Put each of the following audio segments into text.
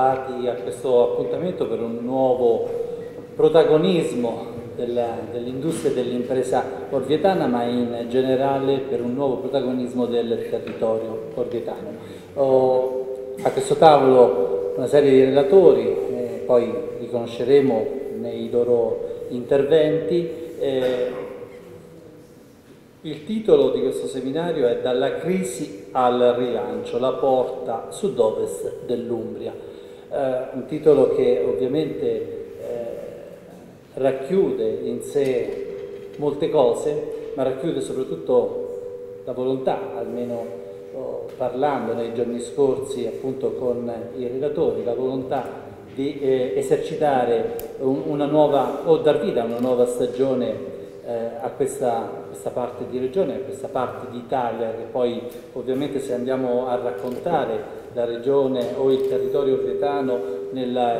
ritrovati a questo appuntamento per un nuovo protagonismo dell'industria e dell'impresa orvietana, ma in generale per un nuovo protagonismo del territorio orvietano. Ho a questo tavolo una serie di relatori, eh, poi li conosceremo nei loro interventi. Eh, il titolo di questo seminario è Dalla crisi al rilancio, la porta sud-ovest dell'Umbria. Eh, un titolo che ovviamente eh, racchiude in sé molte cose, ma racchiude soprattutto la volontà, almeno oh, parlando nei giorni scorsi appunto con i relatori, la volontà di eh, esercitare un, una nuova, o dar vita a una nuova stagione eh, a questa, questa, parte di regione, a questa parte d'Italia che poi ovviamente se andiamo a raccontare la regione o il territorio orvetano nella,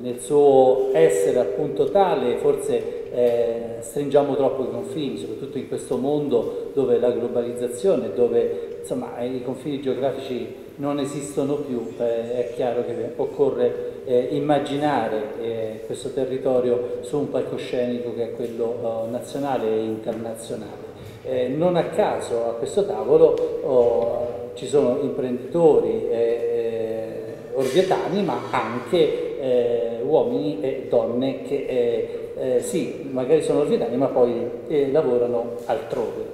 nel suo essere appunto tale, forse eh, stringiamo troppo i confini, soprattutto in questo mondo dove la globalizzazione, dove insomma, i confini geografici non esistono più, eh, è chiaro che occorre eh, immaginare eh, questo territorio su un palcoscenico che è quello oh, nazionale e internazionale. Eh, non a caso a questo tavolo oh, ci sono imprenditori eh, orvietani ma anche uomini e donne che sì, magari sono orvietani ma poi lavorano altrove.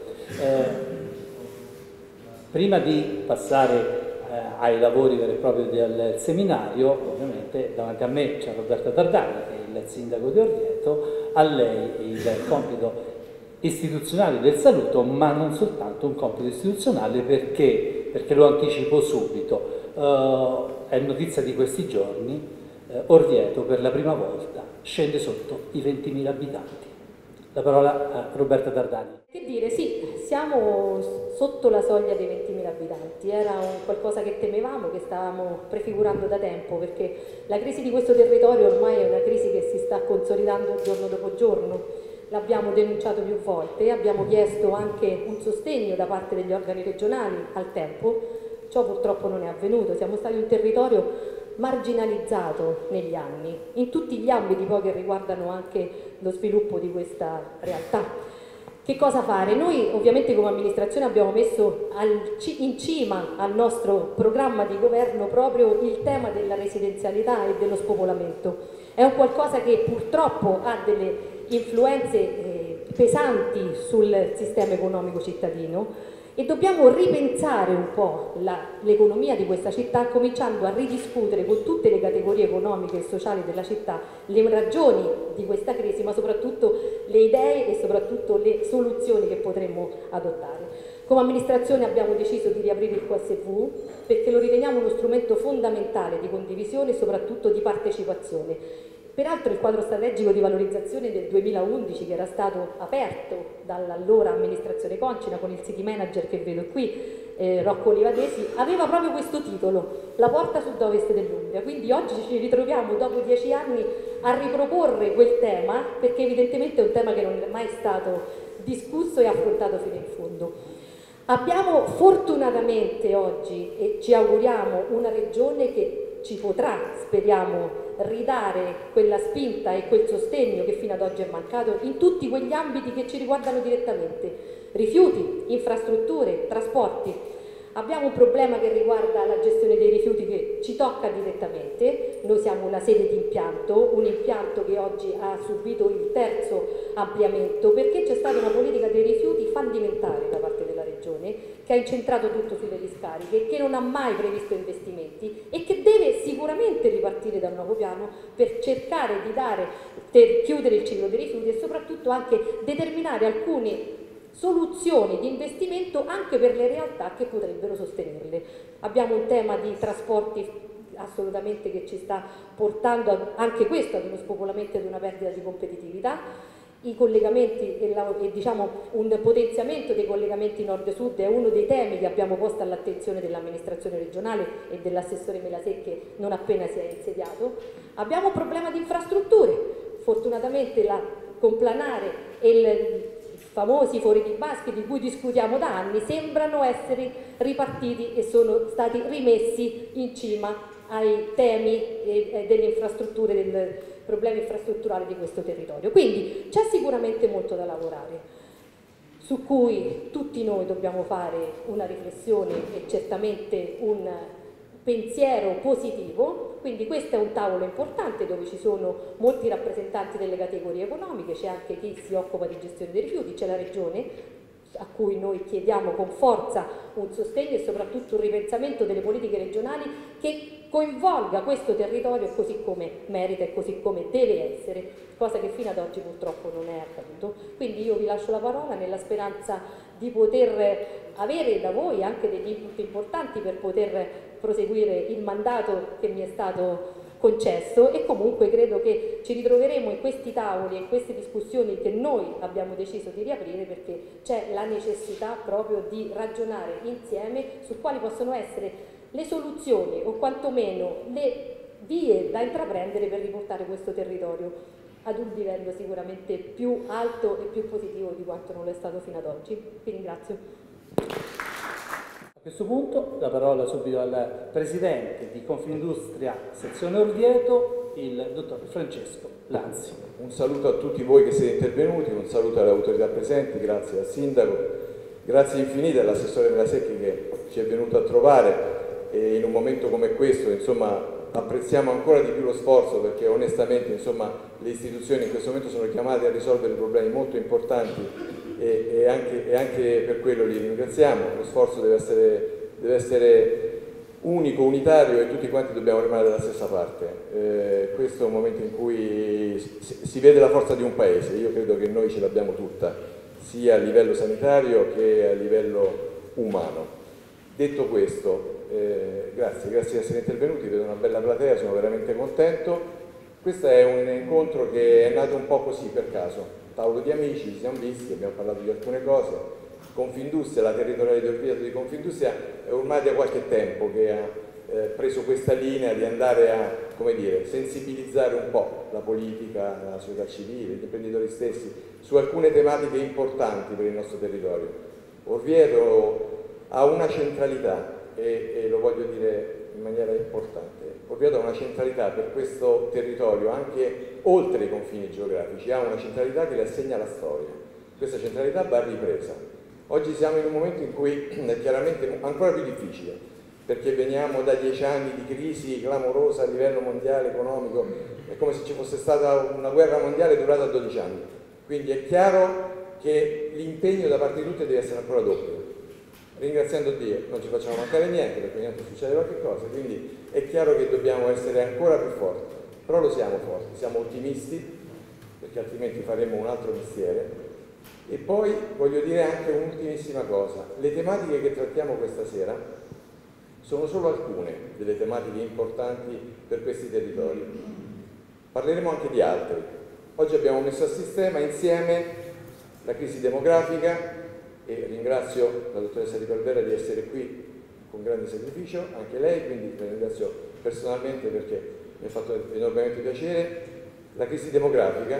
prima di passare eh, ai lavori veri e propri del seminario, ovviamente davanti a me c'è Roberta Tardani, che è il sindaco di Orvieto, a lei il compito istituzionale del saluto, ma non soltanto un compito istituzionale perché, perché lo anticipo subito, uh, è notizia di questi giorni, uh, Orvieto per la prima volta scende sotto i 20.000 abitanti. La parola a Roberta Tardani. Che dire, sì, siamo sotto la soglia dei 20.000 abitanti, era qualcosa che temevamo, che stavamo prefigurando da tempo, perché la crisi di questo territorio ormai è una crisi che si sta consolidando giorno dopo giorno, l'abbiamo denunciato più volte, abbiamo chiesto anche un sostegno da parte degli organi regionali al tempo, ciò purtroppo non è avvenuto, siamo stati un territorio marginalizzato negli anni, in tutti gli ambiti poi che riguardano anche lo sviluppo di questa realtà. Che cosa fare? Noi ovviamente come amministrazione abbiamo messo al, in cima al nostro programma di governo proprio il tema della residenzialità e dello spopolamento. È un qualcosa che purtroppo ha delle influenze eh, pesanti sul sistema economico cittadino e dobbiamo ripensare un po' l'economia di questa città cominciando a ridiscutere con tutte le categorie economiche e sociali della città le ragioni di questa crisi ma soprattutto le idee e soprattutto le soluzioni che potremmo adottare. Come amministrazione abbiamo deciso di riaprire il QSV perché lo riteniamo uno strumento fondamentale di condivisione e soprattutto di partecipazione Peraltro il quadro strategico di valorizzazione del 2011 che era stato aperto dall'allora amministrazione Concina con il city manager che vedo qui, eh, Rocco Livadesi, aveva proprio questo titolo, La porta sud-ovest dell'Umbria. Quindi oggi ci ritroviamo dopo dieci anni a riproporre quel tema perché evidentemente è un tema che non è mai stato discusso e affrontato fino in fondo. Abbiamo fortunatamente oggi, e ci auguriamo, una regione che ci potrà, speriamo, ridare quella spinta e quel sostegno che fino ad oggi è mancato in tutti quegli ambiti che ci riguardano direttamente. Rifiuti, infrastrutture, trasporti. Abbiamo un problema che riguarda la gestione dei rifiuti che ci tocca direttamente, noi siamo una sede di impianto, un impianto che oggi ha subito il terzo ampliamento perché c'è stata una politica dei rifiuti fallimentare da parte della Regione che ha incentrato tutto sulle discariche, che non ha mai previsto investimenti e che deve sicuramente ripartire da un nuovo piano per cercare di dare, per chiudere il ciclo dei rifiuti e soprattutto anche determinare alcune soluzioni di investimento anche per le realtà che potrebbero sostenerle. Abbiamo un tema di trasporti assolutamente che ci sta portando anche questo ad uno spopolamento e ad una perdita di competitività i collegamenti e, la, e diciamo, un potenziamento dei collegamenti nord-sud è uno dei temi che abbiamo posto all'attenzione dell'amministrazione regionale e dell'assessore Melasecche non appena si è insediato. Abbiamo un problema di infrastrutture, fortunatamente la Complanare e il famosi fori di basket di cui discutiamo da anni sembrano essere ripartiti e sono stati rimessi in cima ai temi delle infrastrutture, del problema infrastrutturale di questo territorio. Quindi c'è sicuramente molto da lavorare su cui tutti noi dobbiamo fare una riflessione e certamente un pensiero positivo, quindi questo è un tavolo importante dove ci sono molti rappresentanti delle categorie economiche, c'è anche chi si occupa di gestione dei rifiuti, c'è la Regione a cui noi chiediamo con forza un sostegno e soprattutto un ripensamento delle politiche regionali che coinvolga questo territorio così come merita e così come deve essere, cosa che fino ad oggi purtroppo non è accaduto. Quindi io vi lascio la parola nella speranza di poter avere da voi anche degli input importanti per poter proseguire il mandato che mi è stato concesso e comunque credo che ci ritroveremo in questi tavoli e in queste discussioni che noi abbiamo deciso di riaprire perché c'è la necessità proprio di ragionare insieme su quali possono essere le soluzioni o quantomeno le vie da intraprendere per riportare questo territorio ad un livello sicuramente più alto e più positivo di quanto non lo è stato fino ad oggi. Vi ringrazio. A questo punto la parola subito al Presidente di Confindustria sezione Orvieto, il dottor Francesco Lanzi. Un saluto a tutti voi che siete intervenuti, un saluto alle autorità presenti, grazie al Sindaco, grazie infinite all'assessore della Secchi che ci è venuto a trovare e in un momento come questo insomma, apprezziamo ancora di più lo sforzo perché onestamente insomma, le istituzioni in questo momento sono chiamate a risolvere problemi molto importanti e, e, anche, e, anche, per quello li ringraziamo, lo sforzo deve essere, deve essere, unico, unitario e tutti quanti dobbiamo rimanere dalla stessa parte. Eh, questo è un momento in cui si, si, vede la forza di un paese, io credo che noi ce l'abbiamo tutta, sia a livello sanitario che a livello umano. Detto questo, eh, grazie, grazie di essere intervenuti, vedo una bella platea, sono veramente contento. Questo è un incontro che è nato un po' così per caso, tavolo di amici, ci siamo visti, abbiamo parlato di alcune cose. Confindustria, la territoriale di Orvieto di Confindustria è ormai da qualche tempo che ha eh, preso questa linea di andare a dire, sensibilizzare un po' la politica, la società civile, gli imprenditori stessi su alcune tematiche importanti per il nostro territorio. Orvieto ha una centralità e, e lo voglio dire in maniera importante. Orvieto ha una centralità per questo territorio anche oltre i confini geografici, ha una centralità che le assegna la storia. Questa centralità va ripresa. Oggi siamo in un momento in cui è chiaramente ancora più difficile, perché veniamo da dieci anni di crisi clamorosa a livello mondiale economico, è come se ci fosse stata una guerra mondiale durata 12 anni. Quindi è chiaro che l'impegno da parte di tutti deve essere ancora doppio ringraziando Dio non ci facciamo mancare niente perché ogni tanto succede cosa, quindi è chiaro che dobbiamo essere ancora più forti, però lo siamo forti, siamo ottimisti perché altrimenti faremo un altro mestiere. E poi voglio dire anche un'ultimissima cosa, le tematiche che trattiamo questa sera sono solo alcune delle tematiche importanti per questi territori. Parleremo anche di altre. Oggi abbiamo messo a sistema insieme la crisi demografica, e ringrazio la dottoressa Di Palvera di essere qui con grande sacrificio, anche lei, quindi la ringrazio personalmente perché mi ha fatto enormemente piacere. La crisi demografica,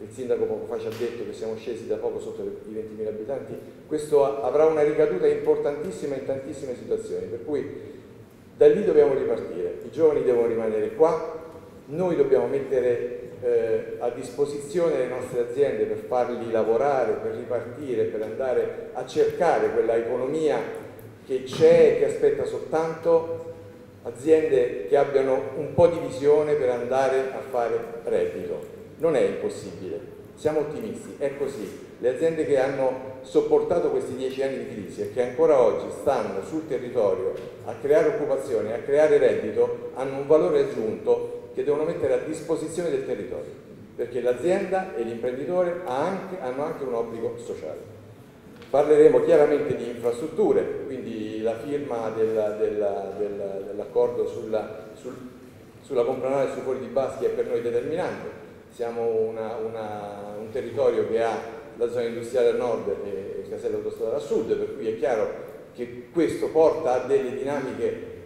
il sindaco poco fa ci ha detto che siamo scesi da poco sotto i 20.000 abitanti, questo avrà una ricaduta importantissima in tantissime situazioni, per cui da lì dobbiamo ripartire, i giovani devono rimanere qua, noi dobbiamo mettere eh, a disposizione le nostre aziende per farli lavorare, per ripartire, per andare a cercare quella economia che c'è e che aspetta soltanto aziende che abbiano un po' di visione per andare a fare reddito. Non è impossibile, siamo ottimisti, è così. Le aziende che hanno sopportato questi dieci anni di crisi e che ancora oggi stanno sul territorio a creare occupazione, a creare reddito, hanno un valore aggiunto che devono mettere a disposizione del territorio, perché l'azienda e l'imprenditore hanno anche un obbligo sociale. Parleremo chiaramente di infrastrutture, quindi la firma dell'accordo sulla, sul, sulla compranale sui fuori di Baschi è per noi determinante. Siamo una, una, un territorio che ha la zona industriale a nord e il casello autostrada a sud, per cui è chiaro che questo porta a delle dinamiche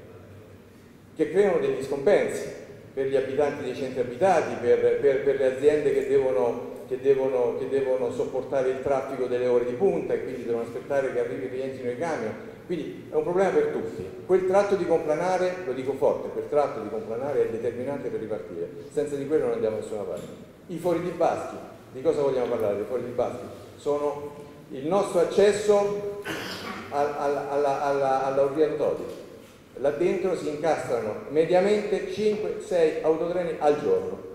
che creano degli scompensi per gli abitanti dei centri abitati, per, per, per le aziende che devono, che, devono, che devono, sopportare il traffico delle ore di punta e quindi devono aspettare che arrivi e rientrino i camion. Quindi è un problema per tutti. Quel tratto di complanare, lo dico forte, quel tratto di complanare è determinante per ripartire. Senza di quello non andiamo da nessuna parte. I fori di Baschi, di cosa vogliamo parlare? I fori di Baschi sono il nostro accesso all'Orvia Todi. Là dentro si incastrano mediamente 5-6 autotreni al giorno.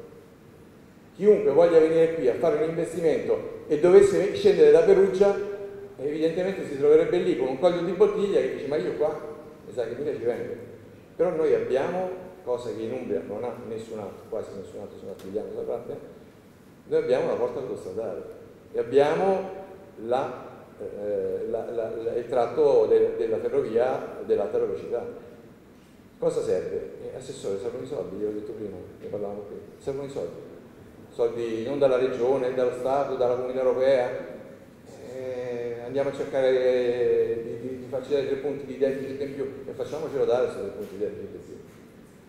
Chiunque voglia venire qui a fare un investimento e dovesse scendere da Perugia evidentemente si troverebbe lì con un coglio di bottiglia che dice ma io qua? Mi sa che mica ci vengo. Però noi abbiamo cosa che in Umbria non ha nessun altro quasi nessun altro se non studiamo da parte noi abbiamo una porta autostradale. E abbiamo la, eh, la, la, il tratto de, della ferrovia dell'alta velocità cosa serve? Eh, assessore servono i soldi, io ho detto prima ne parlavamo qui servono i soldi. Soldi non dalla regione, dallo Stato, dalla comunità europea. Andiamo a cercare di, di, di, farci dare tre punti di deficit in più. E facciamocelo dare questi tre punti di deficit in più.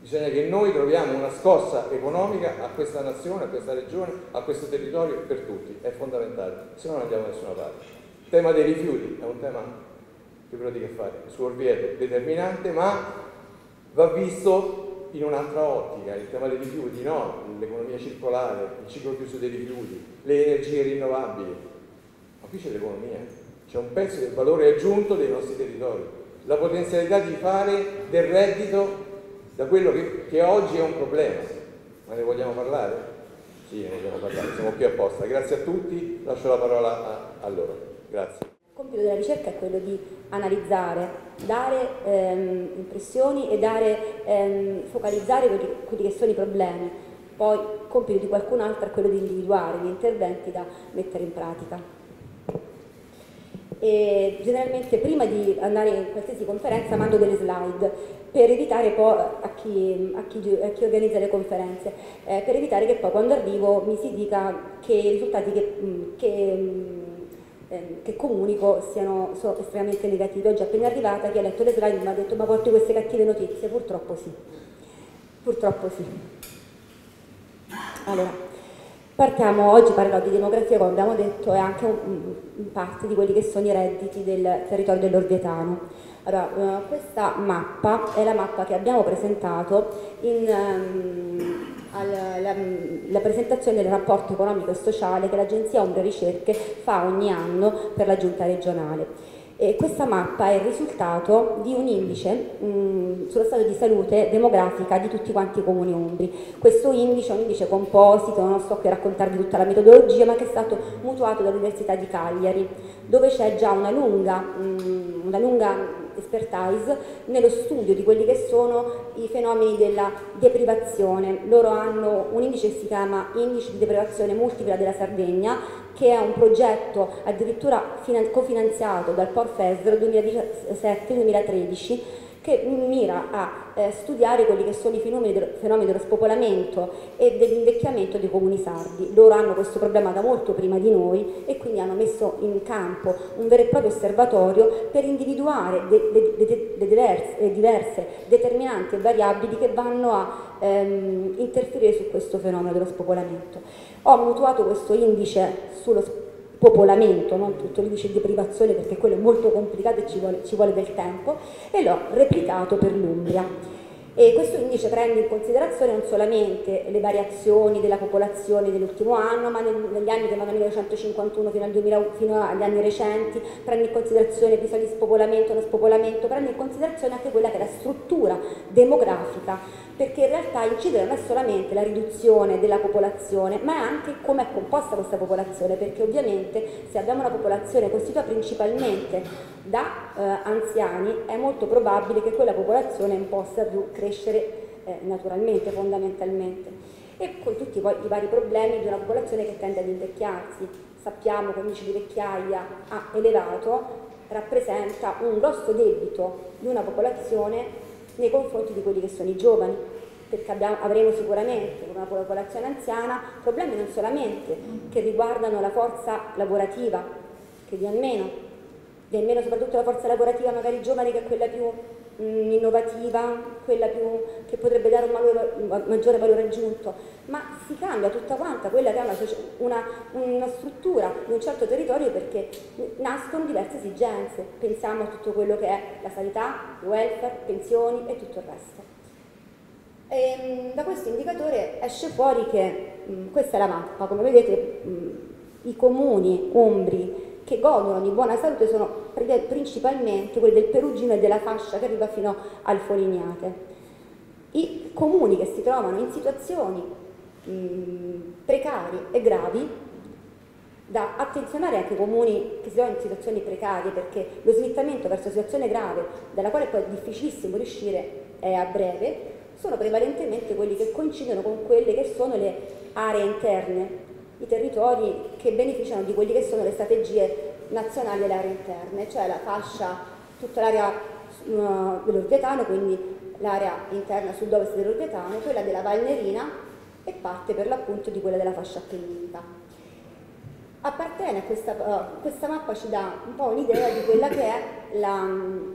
Bisogna che noi troviamo una scossa economica a questa nazione, a questa regione, a questo territorio per tutti, è fondamentale, se no non andiamo da nessuna parte. Il tema dei rifiuti è un tema che ve lo dico fare, su Orvieto. Determinante, ma va visto in un'altra ottica, il tema dei rifiuti, no, l'economia circolare, il ciclo chiuso dei rifiuti, le energie rinnovabili, ma qui c'è l'economia c'è un pezzo del valore aggiunto dei nostri territori, la potenzialità di fare del reddito da quello che, che oggi è un problema. Ma ne vogliamo parlare? Sì, ne vogliamo parlare, siamo qui apposta. Grazie a tutti, lascio la parola a, a loro. Grazie. Il compito della ricerca è quello di analizzare, dare ehm, impressioni e dare, ehm, focalizzare quelli, quelli che sono i problemi. Poi il compito di qualcun altro è quello di individuare gli interventi da mettere in pratica e generalmente prima di andare in qualsiasi conferenza mando delle slide per evitare poi a chi, a chi, a chi organizza le conferenze, eh, per evitare che poi quando arrivo mi si dica che i risultati che, che, mm, eh, che comunico siano estremamente negativi. Oggi appena arrivata chi ha letto le slide mi ha detto ma porti queste cattive notizie, purtroppo sì, purtroppo sì. Allora, Partiamo, oggi parlerò di demografia, come abbiamo detto, e anche parte di quelli che sono i redditi del territorio dell'Orvietano. Allora, eh, questa mappa è la mappa che abbiamo presentato in um, alla, la, la, presentazione del rapporto economico e sociale che l'Agenzia Umbria Ricerche fa ogni anno per la giunta regionale. E questa mappa è il risultato di un indice mh, mm, sullo stato di salute demografica di tutti quanti i comuni umbri. Questo indice è un indice composito, non sto qui a raccontarvi tutta la metodologia, ma che è stato mutuato dall'Università di Cagliari, dove c'è già una lunga, mh, mm, una lunga expertise nello studio di quelli che sono i fenomeni della deprivazione. Loro hanno un indice che si chiama Indice di deprivazione multipla della Sardegna che è un progetto addirittura cofinanziato dal PORFESR 2017-2013 che mira a eh, studiare quelli che sono i fenomeni, del, fenomeni dello spopolamento e dell'invecchiamento dei comuni sardi. Loro hanno questo problema da molto prima di noi quindi hanno messo in campo un vero e proprio osservatorio per individuare le de, de, de, diverse, diverse, determinanti e variabili che vanno a ehm, interferire su questo fenomeno dello spopolamento. Ho mutuato questo indice sullo popolamento, non tutto l'indice di privazione perché quello è molto complicato e ci vuole, ci vuole del tempo, e l'ho replicato per l'Umbria. E questo indice prende in considerazione non solamente le variazioni della popolazione dell'ultimo anno, ma negli anni che vanno dal 1951 fino, al 2000, fino agli anni recenti, prende in considerazione episodi di spopolamento, non spopolamento, prende in considerazione anche quella che è la struttura demografica perché in realtà incide non è solamente la riduzione della popolazione, ma è anche come è composta questa popolazione, perché ovviamente se abbiamo una popolazione costituita principalmente da eh, anziani, è molto probabile che quella popolazione possa più crescere eh, naturalmente, fondamentalmente. E con tutti poi i vari problemi di una popolazione che tende ad invecchiarsi. Sappiamo che l'indice di vecchiaia elevato rappresenta un grosso debito di una popolazione nei confronti di quelli che sono i giovani, perché abbiamo, avremo sicuramente con una popolazione anziana problemi non solamente che riguardano la forza lavorativa, che viene meno, viene meno soprattutto la forza lavorativa magari giovane che è quella più innovativa, quella più, che potrebbe dare un, valore, maggiore valore aggiunto, ma si cambia tutta quanta quella che è una, una, una, struttura di un certo territorio perché nascono diverse esigenze. Pensiamo a tutto quello che è la sanità, il welfare, pensioni e tutto il resto. E, ehm, da questo indicatore esce fuori che mh, questa è la mappa, come vedete mh, i comuni umbri che godono di buona salute sono principalmente quelli del Perugino e della fascia che arriva fino al Folignate. I comuni che si trovano in situazioni mh, precarie e gravi, da attenzionare anche i comuni che si trovano in situazioni precarie perché lo slittamento verso situazione grave, dalla quale poi è difficilissimo riuscire è a breve, sono prevalentemente quelli che coincidono con quelle che sono le aree interne i territori che beneficiano di quelle che sono le strategie nazionali delle aree interne, cioè la fascia, tutta l'area uh, dell'Orvietano, quindi l'area interna sud-ovest dell'Orvietano, quella della Valnerina e parte per l'appunto di quella della fascia appenninica. Appartiene a questa, uh, questa mappa ci dà un po' un'idea di quella che è la, um,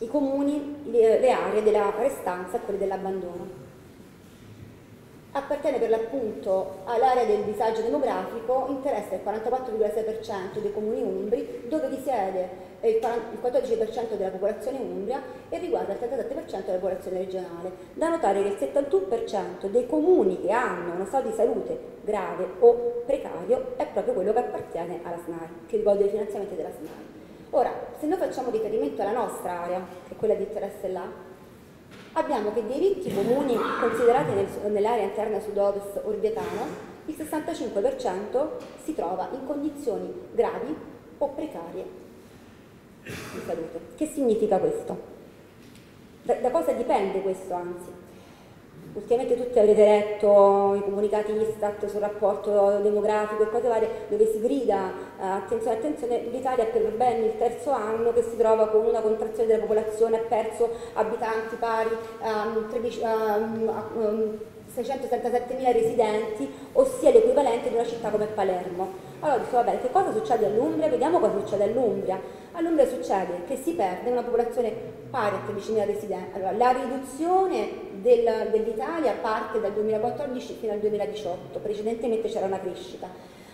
i comuni, le, le aree della restanza e quelle dell'abbandono appartiene per l'appunto all'area del disagio demografico, interessa il 44,6% dei comuni umbri, dove risiede il 14% della popolazione umbria e riguarda il 37% della popolazione regionale. Da notare che il 71% dei comuni che hanno uno stato di salute grave o precario è proprio quello che appartiene alla SNAI, che gode dei finanziamenti della SNAI. Ora, se noi facciamo riferimento alla nostra area, che è quella di interesse là, abbiamo che dei 20 comuni considerati nel, nell'area interna sud-ovest orbietano, il 65% si trova in condizioni gravi o precarie di salute. Che significa questo? Da, da cosa dipende questo anzi? Ultimamente tutti avrete letto i comunicati Istat sul rapporto demografico e cose varie dove si grida eh, attenzione, attenzione, l'Italia per ben il terzo anno che si trova con una contrazione della popolazione, ha perso abitanti pari a 13, um, 677.000 residenti, ossia l'equivalente di una città come Palermo. Allora dico, vabbè, che cosa succede all'Umbria? Vediamo cosa succede all'Umbria. All'Umbria succede che si perde una popolazione pari a 13.000 residenti. Allora, la riduzione del, dell'Italia parte dal 2014 fino al 2018, precedentemente c'era una crescita.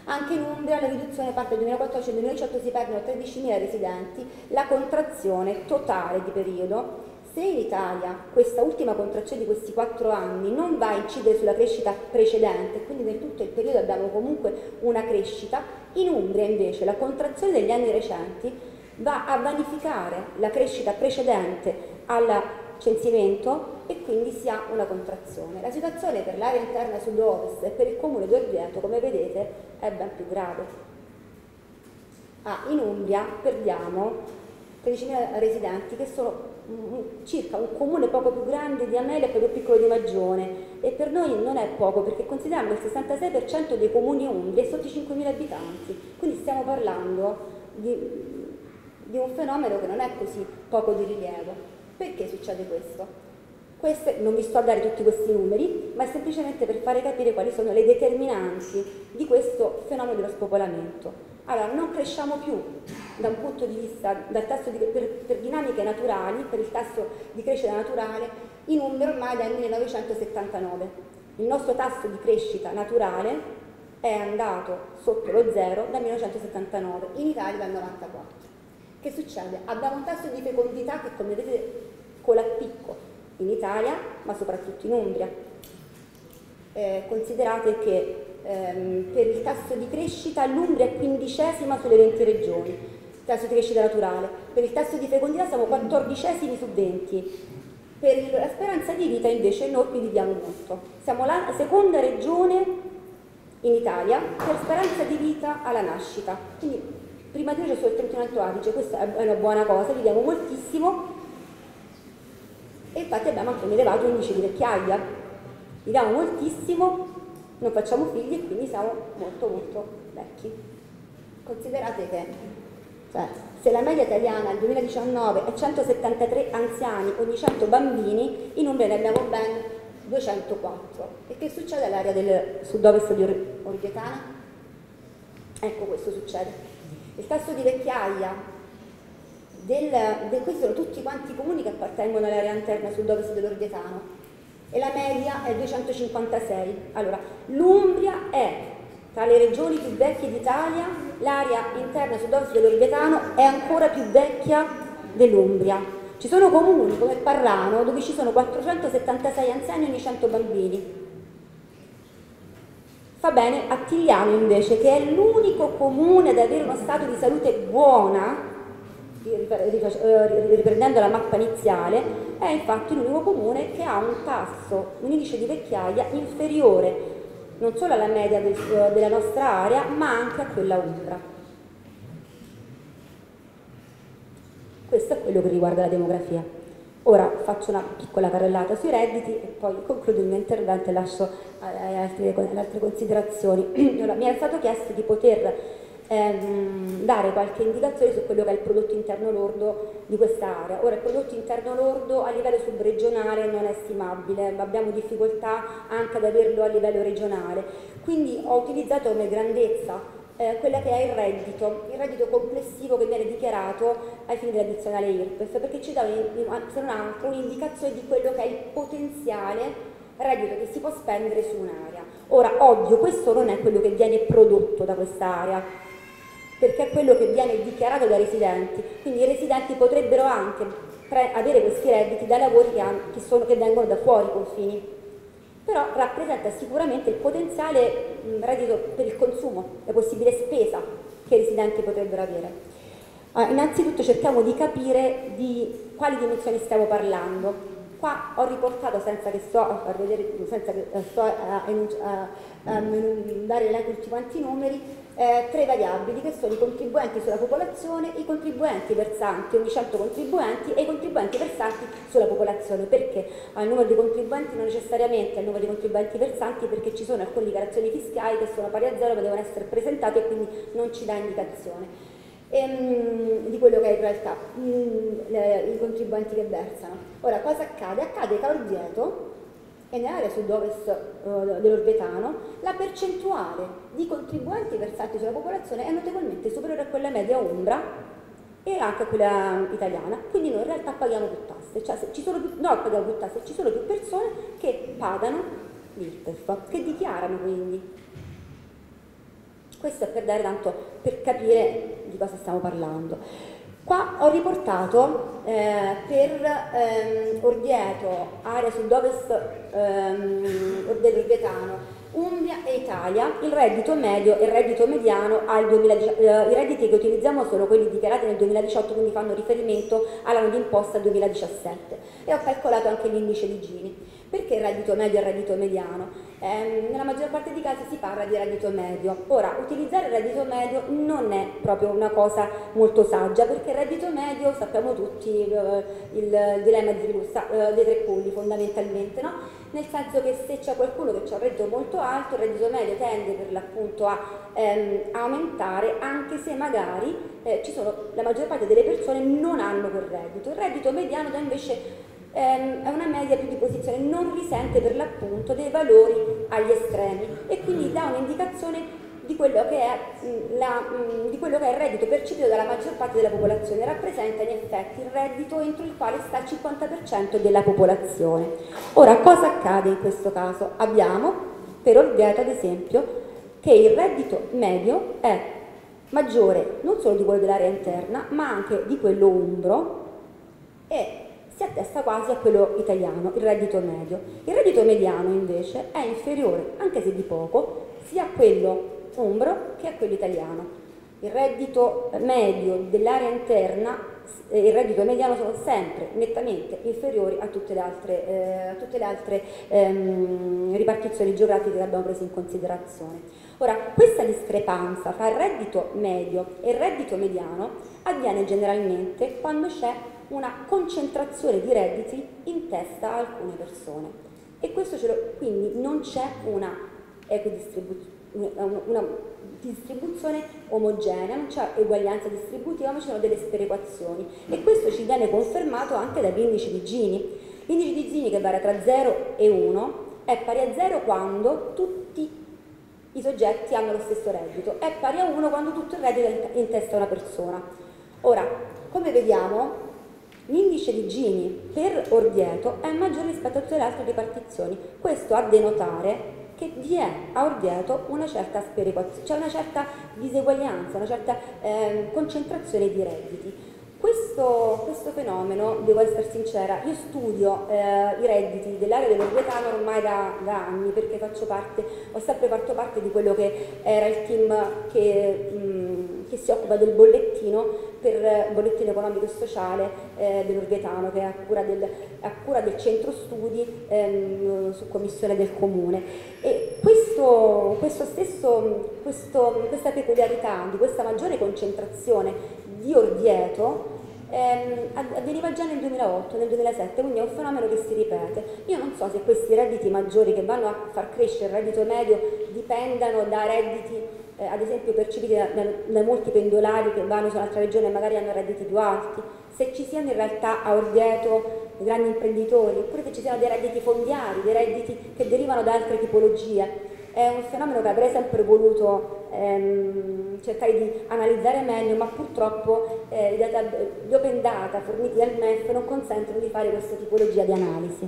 Anche in Umbria la riduzione parte dal 2014 al 2018 si perdono 13.000 residenti, la contrazione totale di periodo se in Italia questa ultima contrazione di questi quattro anni non va a incidere sulla crescita precedente, quindi nel tutto il periodo abbiamo comunque una crescita, in Umbria invece la contrazione degli anni recenti va a vanificare la crescita precedente al censimento e quindi si ha una contrazione. La situazione per l'area interna sud-ovest e per il comune di Orvieto, come vedete, è ben più grave. Ah, in Umbria perdiamo 13.000 residenti che sono circa un comune poco più grande di Amelia e più piccolo di Magione e per noi non è poco perché consideriamo il 66% dei comuni umbri è sotto i 5.000 abitanti, quindi stiamo parlando di, di un fenomeno che non è così poco di rilievo. Perché succede questo? Queste, non vi sto a dare tutti questi numeri, ma è semplicemente per fare capire quali sono le determinanti di questo fenomeno dello spopolamento. Allora, non cresciamo più da un punto di vista, dal tasso di, per, per, dinamiche naturali, per il tasso di crescita naturale, in Umbria ormai dal 1979. Il nostro tasso di crescita naturale è andato sotto lo zero dal 1979, in Italia dal 1994. Che succede? Abbiamo un tasso di fecondità che come vedete cola a picco in Italia, ma soprattutto in Umbria. Eh, considerate che ehm, per il tasso di crescita l'Umbria è quindicesima sulle 20 regioni, tasso di crescita naturale, per il tasso di fecondità siamo quattordicesimi su 20, per la speranza di vita invece noi viviamo molto. Siamo la seconda regione in Italia per speranza di vita alla nascita, quindi prima di noi c'è solo il Trentino Alto Adige, questa è una buona cosa, viviamo moltissimo e infatti abbiamo anche un elevato indice di vecchiaia, viviamo moltissimo non facciamo figli e quindi siamo molto molto vecchi. Considerate che cioè, se la media italiana nel 2019 è 173 anziani ogni 100 bambini, in Umbria ne abbiamo ben 204. E che succede all'area del sud-ovest di Orvietana? Ecco questo succede. Il tasso di vecchiaia del, de, questi sono tutti quanti i comuni che appartengono all'area interna sud-ovest dell'Ordietano e la media è 256. Allora, l'Umbria è tra le regioni più vecchie d'Italia, l'area interna sud-ovest dell'Ordietano è ancora più vecchia dell'Umbria. Ci sono comuni come Parrano dove ci sono 476 anziani ogni 100 bambini. Fa bene Attigliano invece, che è l'unico comune ad avere uno stato di salute buona, riprendendo la mappa iniziale, è infatti l'unico comune che ha un tasso, un indice di vecchiaia inferiore non solo alla media del, della nostra area, ma anche a quella umbra. Questo è quello che riguarda la demografia. Ora faccio una piccola carrellata sui redditi e poi concludo il mio intervento e lascio alle altre, alle altre considerazioni. Allora, mi è stato chiesto di poter ehm, dare qualche indicazione su quello che è il prodotto interno lordo di questa area. Ora il prodotto interno lordo a livello subregionale non è stimabile, abbiamo difficoltà anche ad averlo a livello regionale, quindi ho utilizzato come grandezza eh, quella che è il reddito, il reddito complessivo che viene dichiarato ai fini dell'addizionale IRPEF, perché ci dà se non altro un'indicazione di quello che è il potenziale reddito che si può spendere su un'area. Ora, ovvio, questo non è quello che viene prodotto da quest'area, perché è quello che viene dichiarato dai residenti, quindi i residenti potrebbero anche avere questi redditi da lavori che, hanno, che, sono, che vengono da fuori i confini però rappresenta sicuramente il potenziale reddito per il consumo, la possibile spesa che i residenti potrebbero avere. Uh, innanzitutto cerchiamo di capire di quali dimensioni stiamo parlando. Qua ho riportato, senza che sto a far vedere, senza che sto a, a, a, a dare tutti quanti i numeri, eh, tre variabili che sono i contribuenti sulla popolazione, i contribuenti versanti, ogni 100 contribuenti e i contribuenti versanti sulla popolazione. Perché? Al numero di contribuenti non necessariamente al numero di contribuenti versanti perché ci sono alcune dichiarazioni fiscali che sono pari a zero ma devono essere presentate e quindi non ci dà indicazione. Ehm, di quello che è in realtà mm, i contribuenti che versano. Ora, cosa accade? Accade che Orvieto e nell'area sud-ovest uh, dell'Orvetano la percentuale di contribuenti versati sulla popolazione è notevolmente superiore a quella media umbra e anche a quella italiana, quindi noi in realtà paghiamo più tasse, cioè ci sono più, no, paghiamo più tasse, ci sono più persone che pagano l'IRPEF, che dichiarano quindi. Questo è per dare tanto, per capire di cosa stiamo parlando. Qua ho riportato eh, per ehm, Orvieto, area sud-ovest ehm, dell'Orvietano, Umbria e Italia, il reddito medio e il reddito mediano al 2018, eh, i redditi che utilizziamo sono quelli dichiarati nel 2018, quindi fanno riferimento all'anno d'imposta 2017 e ho calcolato anche l'indice di Gini. Perché il reddito medio e il reddito mediano? Eh, nella maggior parte dei casi si parla di reddito medio. Ora, utilizzare il reddito medio non è proprio una cosa molto saggia, perché il reddito medio, sappiamo tutti, eh, il dilemma di, eh, dei tre polli fondamentalmente, no? Nel senso che se c'è qualcuno che ha un reddito molto alto, il reddito medio tende per l'appunto a ehm, aumentare, anche se magari eh, sono, la maggior parte delle persone non hanno quel reddito. Il reddito mediano da invece ehm, è una media più di posizione, non risente per l'appunto dei valori agli estremi e quindi dà un'indicazione di quello, che è, la, di quello che è il reddito percepito dalla maggior parte della popolazione, rappresenta in effetti il reddito entro il quale sta il 50% della popolazione. Ora, cosa accade in questo caso? Abbiamo per Orvieto ad esempio che il reddito medio è maggiore non solo di quello dell'area interna ma anche di quello umbro e si attesta quasi a quello italiano, il reddito medio. Il reddito mediano invece è inferiore, anche se di poco, sia a quello umbro che a quello italiano. Il reddito medio dell'area interna e il reddito mediano sono sempre nettamente inferiori a tutte le altre, eh, tutte le altre ehm, ripartizioni geografiche che abbiamo preso in considerazione. Ora, questa discrepanza tra il reddito medio e il reddito mediano avviene generalmente quando c'è una concentrazione di redditi in testa a alcune persone. E questo ce lo, quindi non c'è una equidistribuzione una distribuzione omogenea, non c'è uguaglianza distributiva, ma ci sono delle sperequazioni e questo ci viene confermato anche dall'indice di Gini. L'indice di Gini che varia tra 0 e 1 è pari a 0 quando tutti i soggetti hanno lo stesso reddito, è pari a 1 quando tutto il reddito è in testa a una persona. Ora, Come vediamo, l'indice di Gini per Orvieto è maggiore rispetto a tutte le altre ripartizioni. Questo a denotare che vi è a Orvieto una certa sperequazione, cioè una certa diseguaglianza, una certa eh, concentrazione di redditi. Questo, questo, fenomeno, devo essere sincera, io studio eh, i redditi dell'area dell'Orvetano ormai da, da, anni perché parte, ho sempre fatto parte di quello che era il team che, mh, che si occupa del bollettino per il bollettino economico e sociale eh, dell'Orvetano che è a cura del, a cura del centro studi ehm, su commissione del comune. E questo, questo stesso, questo, questa peculiarità di questa maggiore concentrazione di Orvieto ehm, avveniva già nel 2008, nel 2007, quindi è un fenomeno che si ripete. Io non so se questi redditi maggiori che vanno a far crescere il reddito medio dipendano da redditi, eh, ad esempio percepiti da, da, da, molti pendolari che vanno su un'altra regione e magari hanno redditi più alti, se ci siano in realtà a Orvieto grandi imprenditori, oppure se ci siano dei redditi fondiari, dei redditi che derivano da altre tipologie. È un fenomeno che avrei sempre voluto ehm, cercare di analizzare meglio, ma purtroppo eh, data, gli open data forniti dal MEF non consentono di fare questa tipologia di analisi.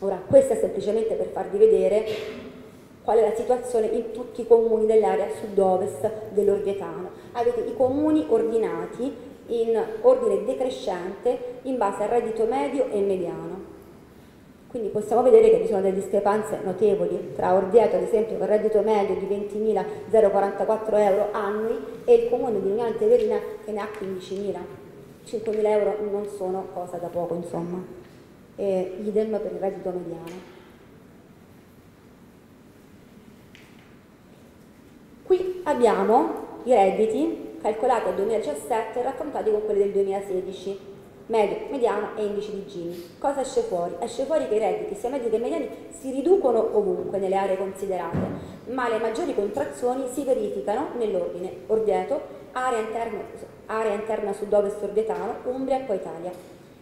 Ora, questo è semplicemente per farvi vedere qual è la situazione in tutti i comuni dell'area sud-ovest dell'Orvietano. Avete i comuni ordinati in ordine decrescente in base al reddito medio e mediano. Quindi possiamo vedere che ci sono delle discrepanze notevoli tra Orvieto, ad esempio, con reddito medio di 20.044 euro annui e il comune di Unione Teverina che ne ha 15.000. 5.000 euro non sono cosa da poco, insomma. E idem per il reddito mediano. Qui abbiamo i redditi calcolati al 2017 raffrontati con quelli del 2016 medio, mediano e indice di Gini. Cosa esce fuori? Esce fuori che i redditi sia medi che mediani si riducono ovunque nelle aree considerate, ma le maggiori contrazioni si verificano nell'ordine Orvieto, area interna, area interna sud-ovest orvietano, Umbria e poi Italia.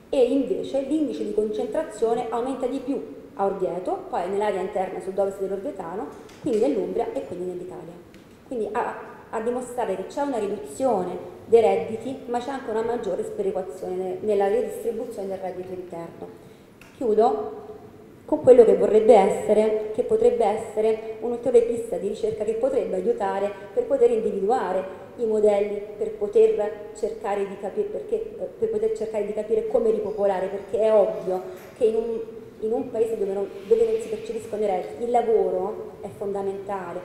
E invece l'indice di concentrazione aumenta di più a Orvieto, poi nell'area interna sud-ovest dell'Orvietano, quindi nell'Umbria e quindi nell'Italia. Quindi a, a dimostrare che c'è una riduzione dei redditi, ma c'è anche una maggiore sperequazione nella redistribuzione del reddito interno. Chiudo con quello che vorrebbe essere, che potrebbe essere un'ulteriore pista di ricerca che potrebbe aiutare per poter individuare i modelli per poter cercare di capire, perché, per poter cercare di capire come ripopolare, perché è ovvio che in un, in un paese dove non, dove non si percepiscono i redditi il lavoro è fondamentale,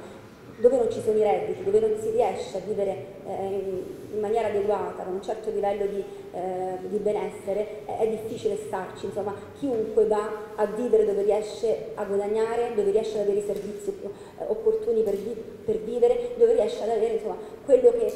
dove non ci sono i redditi, dove non si riesce a vivere eh, in maniera adeguata, con un certo livello di, eh, di benessere, è, è, difficile starci, insomma chiunque va a vivere dove riesce a guadagnare, dove riesce ad avere i servizi eh, opportuni per, vi per, vivere, dove riesce ad avere insomma, quello che eh,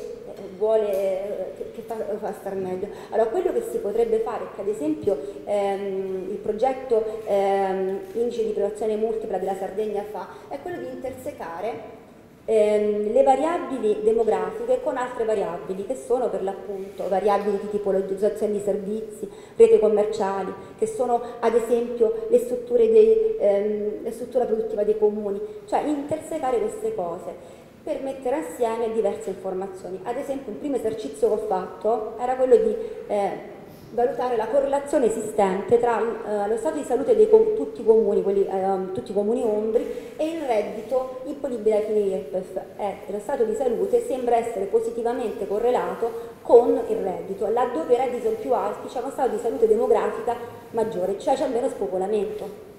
vuole, che, che fa, fa, star meglio. Allora quello che si potrebbe fare, che ad esempio ehm, il progetto ehm, Indice di privazione multipla della Sardegna fa, è quello di intersecare ehm, le variabili demografiche con altre variabili che sono per l'appunto variabili di tipologizzazione di servizi, rete commerciali, che sono ad esempio le strutture, dei, ehm, le strutture produttiva dei comuni, cioè intersecare queste cose per mettere assieme diverse informazioni. Ad esempio un primo esercizio che ho fatto era quello di eh, valutare la correlazione esistente tra eh, lo stato di salute di tutti, i comuni, quelli, eh, tutti i comuni ombri e il reddito imponibile ai fini IRPEF. Eh, lo stato di salute sembra essere positivamente correlato con il reddito, laddove i redditi sono più alti c'è uno stato di salute demografica maggiore, cioè c'è meno spopolamento.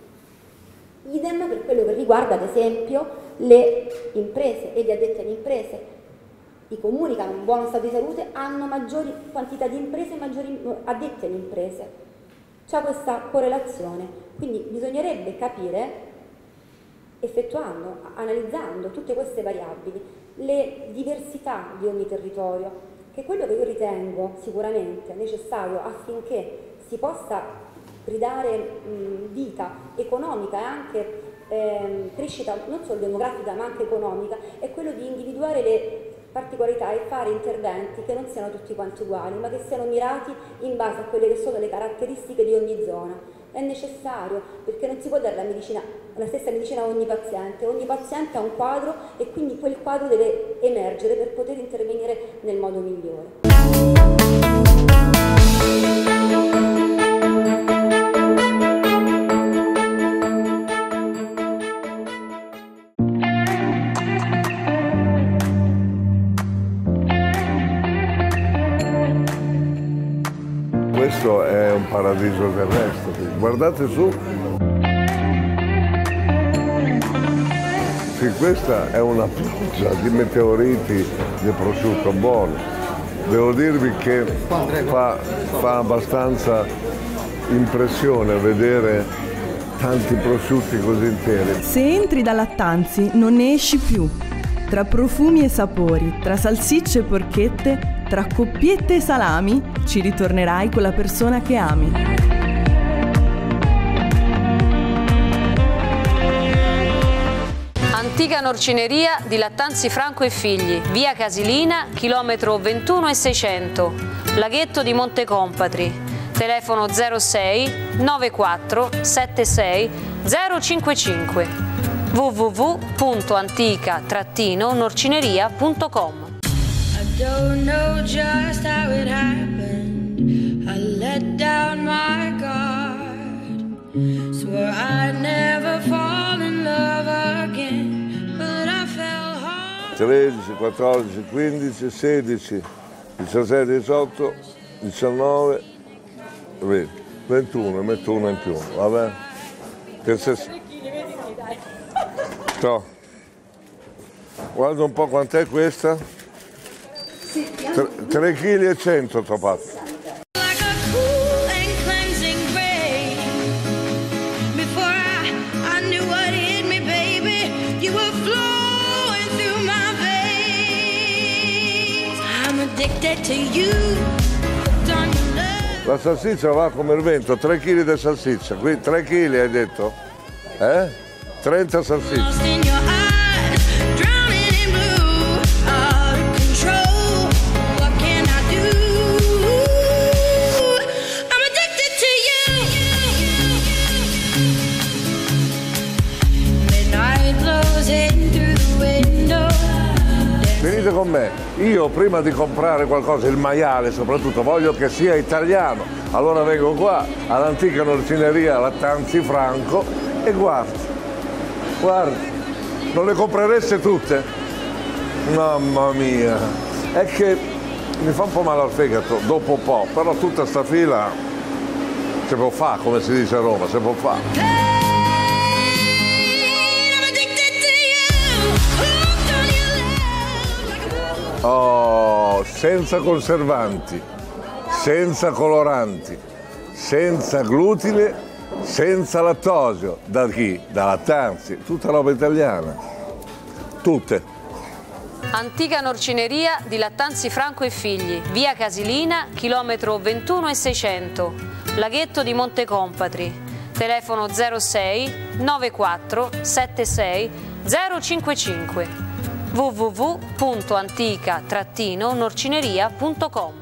Idem per quello che riguarda ad esempio le imprese e gli addetti alle imprese i comuni che hanno un buono stato di salute hanno maggiori quantità di imprese e maggiori addetti alle imprese. C'è questa correlazione, quindi bisognerebbe capire, effettuando, analizzando tutte queste variabili, le diversità di ogni territorio, che è quello che io ritengo sicuramente necessario affinché si possa ridare mh, vita economica e anche eh, crescita non solo demografica ma anche economica, è quello di individuare le particolarità e fare interventi che non siano tutti quanti uguali, ma che siano mirati in base a quelle che sono le caratteristiche di ogni zona. È necessario perché non si può dare la, medicina, la stessa medicina a ogni paziente, ogni paziente ha un quadro e quindi quel quadro deve emergere per poter intervenire nel modo migliore. Questo è un paradiso terrestre. Guardate su. Sì, questa è una pioggia di meteoriti di prosciutto buono. Devo dirvi che fa, fa abbastanza impressione vedere tanti prosciutti così interi. Se entri da Lattanzi non ne esci più. Tra profumi e sapori, tra salsicce e porchette, tra coppiette e salami, ci ritornerai con la persona che ami. Antica norcineria di Lattanzi Franco e Figli, via Casilina, chilometro 21 e 600, laghetto di Montecompatri, telefono 06 94 76 055 www.antica-norcineria.com don't know just how it happened. I let down my guard. Swore I'd never fall in love again, but I fell hard. 13, 14, 15, 16, 17, 18, 19, 20, 21, metto uno in più, vabbè? Che se... No. Guarda un po' quant'è questa? 3 kg e 100 t'ho fatto. La salsiccia va come il vento, 3 kg di salsiccia, qui 3 kg hai detto? Eh? 30 salsicce. Con me, io prima di comprare qualcosa, il maiale soprattutto, voglio che sia italiano. Allora vengo qua all'antica norcineria Lattanzi Franco e guarda, guarda, non le comprereste tutte? Mamma mia, è che mi fa un po' male al fegato dopo un po', però tutta sta fila si può fare, come si dice a Roma, si può fare. Oh, senza conservanti, senza coloranti, senza glutine, senza lattosio. Da chi? Da Lattanzi, tutta roba italiana. Tutte. Antica norcineria di Lattanzi Franco e Figli, via Casilina, chilometro 21 e 600, laghetto di Montecompatri, telefono 06 94 76 055 www.antica-norcineria.com